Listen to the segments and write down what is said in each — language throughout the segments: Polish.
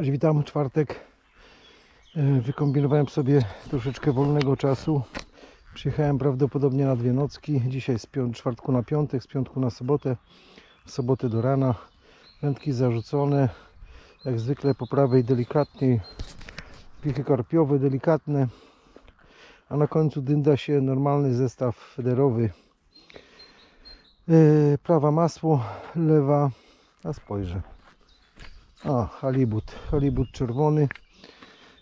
Cześć, witam, czwartek. E, Wykombinowałem sobie troszeczkę wolnego czasu. Przyjechałem prawdopodobnie na dwie nocki. Dzisiaj z czwartku na piątek, z piątku na sobotę. W sobotę do rana. Wędki zarzucone. Jak zwykle po prawej delikatniej. Pichy karpiowe delikatne. A na końcu dynda się normalny zestaw federowy. E, Prawa masło, lewa. A spojrzę. A, halibut. Halibut czerwony.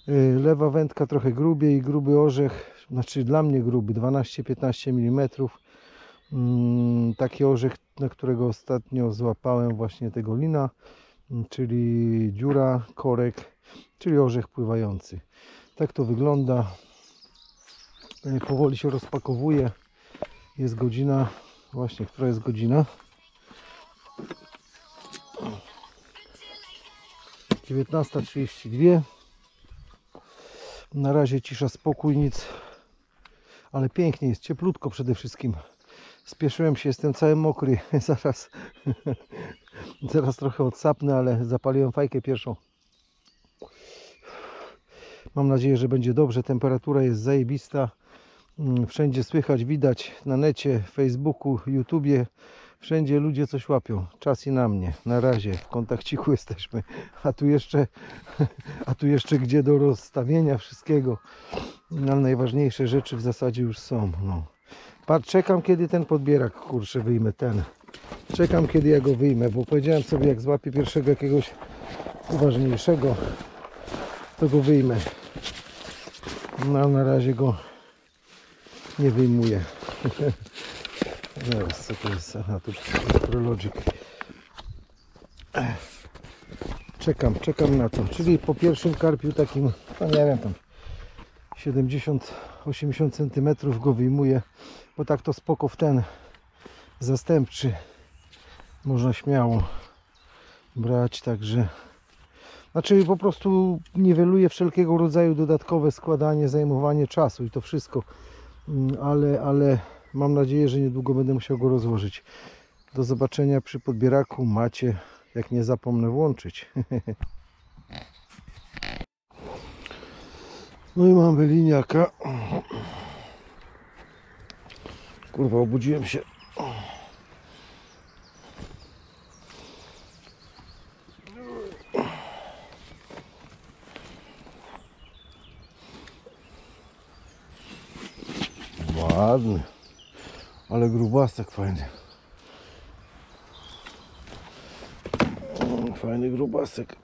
Yy, Lewa wędka trochę grubiej, gruby orzech, znaczy dla mnie gruby, 12-15 mm. Taki orzech, na którego ostatnio złapałem właśnie tego lina, mm, czyli dziura, korek, czyli orzech pływający. Tak to wygląda. Yy, Powoli się rozpakowuje. Jest godzina, właśnie, która jest godzina? 19.32 Na razie cisza, spokój, nic. Ale pięknie jest, cieplutko przede wszystkim. Spieszyłem się, jestem cały mokry. Zaraz Zaraz trochę odsapnę, ale zapaliłem fajkę pierwszą. Mam nadzieję, że będzie dobrze. Temperatura jest zajebista. Mm, Wszędzie słychać, widać na necie, Facebooku, YouTubie Wszędzie ludzie coś łapią. Czas i na mnie. Na razie w kontakciku jesteśmy. A tu jeszcze, a tu jeszcze gdzie do rozstawienia wszystkiego. No, najważniejsze rzeczy w zasadzie już są. No. Patrz, czekam kiedy ten podbierak kurczę wyjmę ten. Czekam kiedy ja go wyjmę, bo powiedziałem sobie jak złapię pierwszego jakiegoś uważniejszego, to go wyjmę. No na razie go nie wyjmuję. Co to jest? Aha, to jest. Czekam, czekam na to. Czyli po pierwszym karpiu takim, no nie wiem, tam 70-80 cm go wyjmuję, bo tak to spoko w ten zastępczy można śmiało brać, także znaczy po prostu niweluje wszelkiego rodzaju dodatkowe składanie, zajmowanie czasu i to wszystko, Mm, ale, ale Mam nadzieję, że niedługo będę musiał go rozłożyć. Do zobaczenia przy podbieraku. Macie, jak nie zapomnę włączyć. No i mamy liniaka. Kurwa, obudziłem się. Ładny. Ale grubasek fajny. Mm, Fajny grubasek.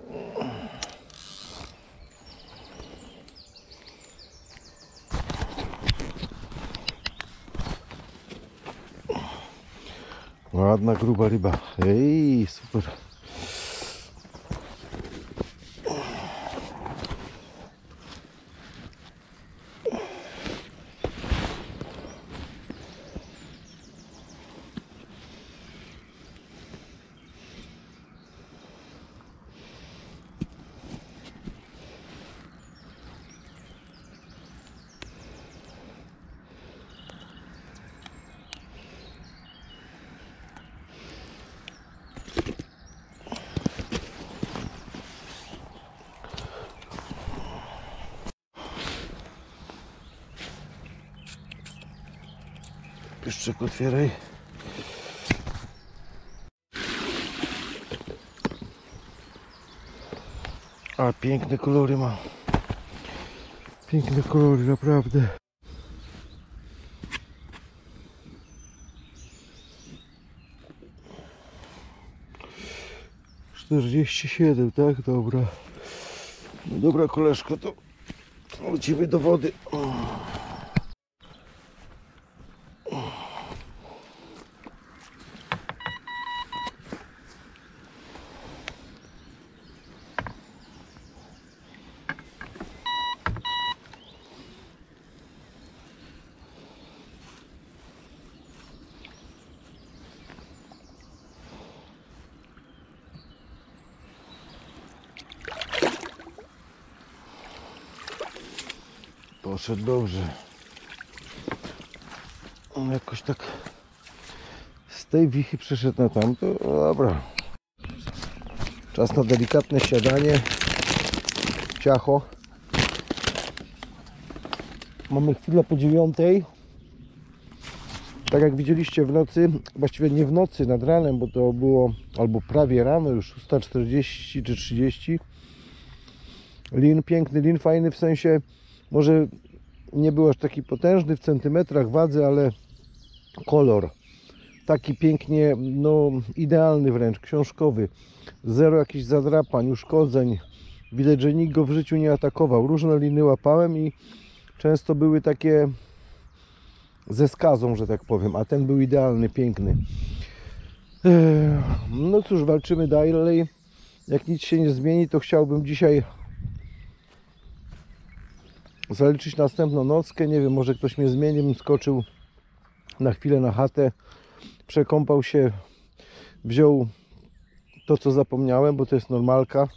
Ładna, gruba ryba. Ej, super. Pieszczek otwieraj. A piękne kolory ma. Piękne kolory, naprawdę. Czterdzieści siedem, tak? Dobra. No dobra, koleżko, to lecimy do wody. Poszedł dobrze. On jakoś tak z tej wichy przeszedł na tamto. Dobra. Czas na delikatne siadanie. ciacho. Mamy chwilę po dziewiątej. Tak jak widzieliście w nocy, właściwie nie w nocy, nad ranem, bo to było albo prawie rano, już 6.40 czy 30. Lin, piękny lin, fajny w sensie, może nie był aż taki potężny w centymetrach wadzy, ale kolor taki pięknie, no idealny wręcz, książkowy. Zero jakichś zadrapań, uszkodzeń. Widać, że nikt go w życiu nie atakował. Różne liny łapałem i często były takie ze skazą, że tak powiem, a ten był idealny, piękny. No cóż, walczymy dalej. Jak nic się nie zmieni, to chciałbym dzisiaj zaliczyć następną nockę. Nie wiem, może ktoś mnie zmieni, bym skoczył na chwilę na chatę, przekąpał się, wziął to, co zapomniałem, bo to jest normalka.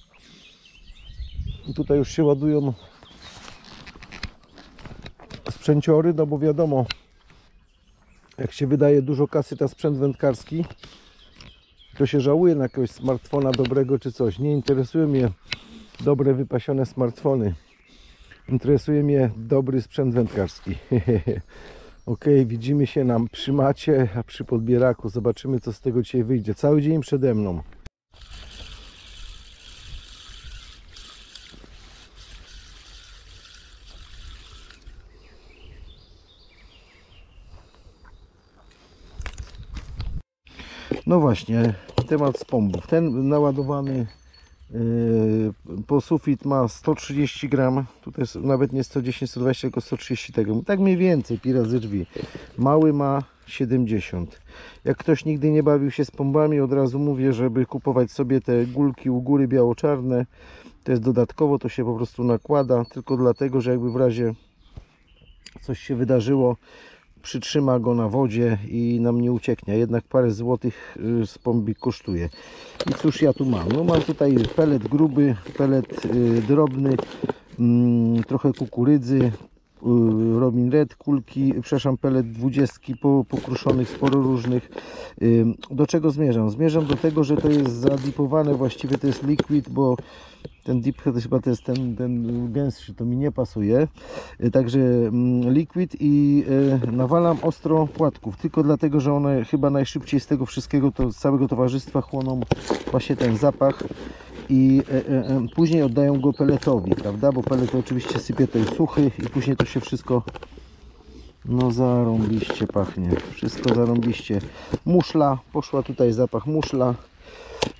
I tutaj już się ładują sprzęciory, no bo wiadomo, jak się wydaje dużo kasy na sprzęt wędkarski, to się żałuje na jakiegoś smartfona dobrego czy coś. Nie interesują mnie dobre, wypasione smartfony. Interesuje mnie dobry sprzęt wędkarski. Ok, widzimy się nam przy macie, a przy podbieraku. Zobaczymy, co z tego dzisiaj wyjdzie. Cały dzień przede mną. No właśnie, temat spombów. Ten naładowany po sufit ma 130 gram, tutaj jest nawet nie 110, 120, tylko 130 tego, tak mniej więcej, pi razy drzwi. Mały ma 70. Jak ktoś nigdy nie bawił się z pombami, od razu mówię, żeby kupować sobie te gulki u góry biało-czarne. To jest dodatkowo, to się po prostu nakłada, tylko dlatego, że jakby w razie coś się wydarzyło, przytrzyma go na wodzie i nam nie ucieknie. Jednak parę złotych y, z pombi kosztuje. I cóż ja tu mam? No mam tutaj pelet gruby, pelet y, drobny, mm, trochę kukurydzy, Robin Red, kulki, przepraszam, pelet dwudziestki po, pokruszonych, sporo różnych. Y, Do czego zmierzam? Zmierzam do tego, że to jest zadipowane, właściwie to jest liquid, bo ten dip to chyba to jest ten, ten gęstszy, to mi nie pasuje. Y, Także mm, liquid i y, nawalam ostro płatków, tylko dlatego, że one chyba najszybciej z tego wszystkiego, to z całego towarzystwa chłoną właśnie ten zapach i e, e, e, później oddają go peletowi, prawda? Bo pelet oczywiście sypie ten suchy i później to się wszystko no zarąbiście pachnie. Wszystko zarąbiście. Muszla, poszła tutaj zapach muszla.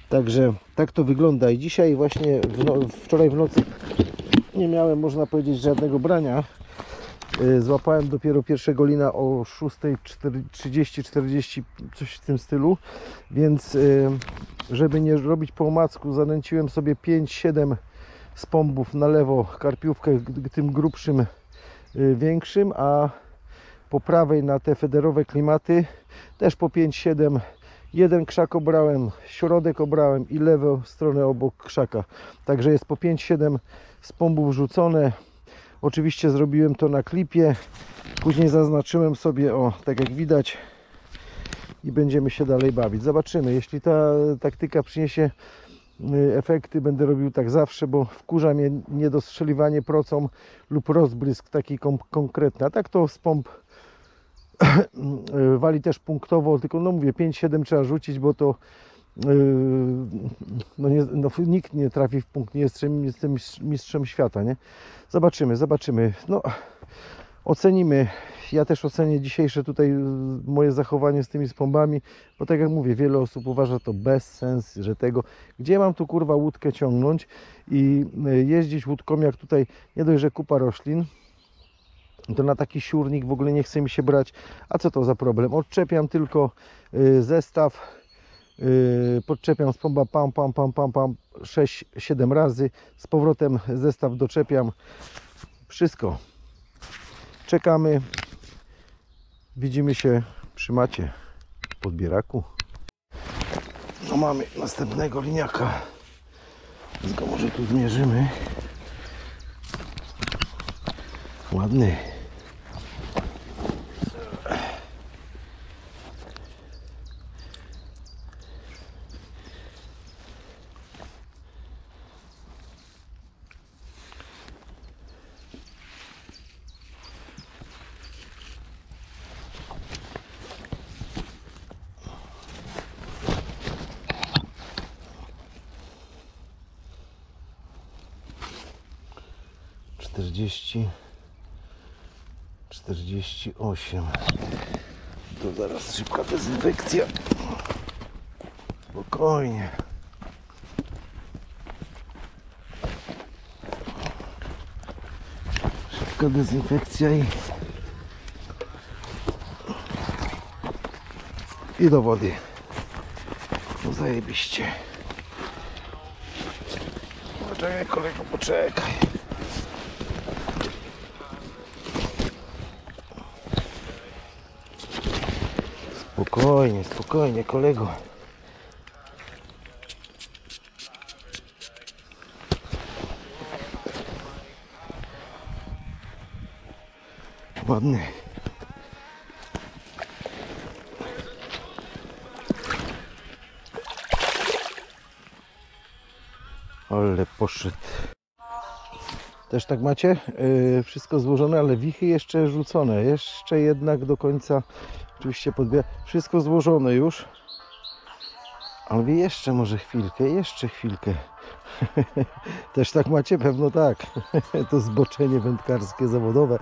Także tak to wygląda i dzisiaj właśnie w no, wczoraj w nocy nie miałem można powiedzieć żadnego brania. Y, Złapałem dopiero pierwszego lina o 6.30-40, coś w tym stylu, więc y, żeby nie robić po omacku, zanęciłem sobie 5-7 spombów na lewo, karpiówkę tym grubszym, y, większym, a po prawej na te federowe klimaty też po 5-7 jeden krzak obrałem, środek obrałem i lewą stronę obok krzaka. Także jest po 5-7 spombów rzucone. Oczywiście zrobiłem to na klipie. Później zaznaczyłem sobie, o tak jak widać, i będziemy się dalej bawić. Zobaczymy. Jeśli ta taktyka przyniesie y, efekty, będę robił tak zawsze, bo wkurza mnie niedostrzeliwanie procą lub rozbrysk taki konkretny. A tak to z pomp y, wali też punktowo, tylko no mówię, 5-7 trzeba rzucić, bo to no, nie, no nikt nie trafi w punkt, nie jestem, jestem mistrz- mistrzem świata, nie? Zobaczymy, zobaczymy. No, ocenimy. Ja też ocenię dzisiejsze tutaj y, moje zachowanie z tymi spombami, bo tak jak mówię, wiele osób uważa to bez sens, że tego, gdzie mam tu kurwa łódkę ciągnąć i y, jeździć łódką, jak tutaj nie dość, że kupa roślin, to na taki siurnik w ogóle nie chce mi się brać. A co to za problem? Odczepiam tylko zestaw, podczepiam z pomba pam, pam, pam, pam, pam 6-7 razy, z powrotem zestaw doczepiam. Wszystko. Czekamy. Widzimy się przy macie podbieraku. No mamy następnego liniaka. Go może tu zmierzymy. Ładny. Czterdzieści, czterdzieści osiem. To zaraz szybka dezynfekcja. Spokojnie. Szybka dezynfekcja i i do wody. No zajebiście. Poczekaj kolego, poczekaj. Spokojnie, spokojnie kolego. Ładny. Ale poszedł. Też tak macie? Yy, wszystko złożone, ale wichy jeszcze rzucone. Jeszcze jednak do końca. Oczywiście podbija. Wszystko złożone już. Ale wy jeszcze może chwilkę, jeszcze chwilkę. Też tak macie? Pewno tak. To zboczenie wędkarskie zawodowe.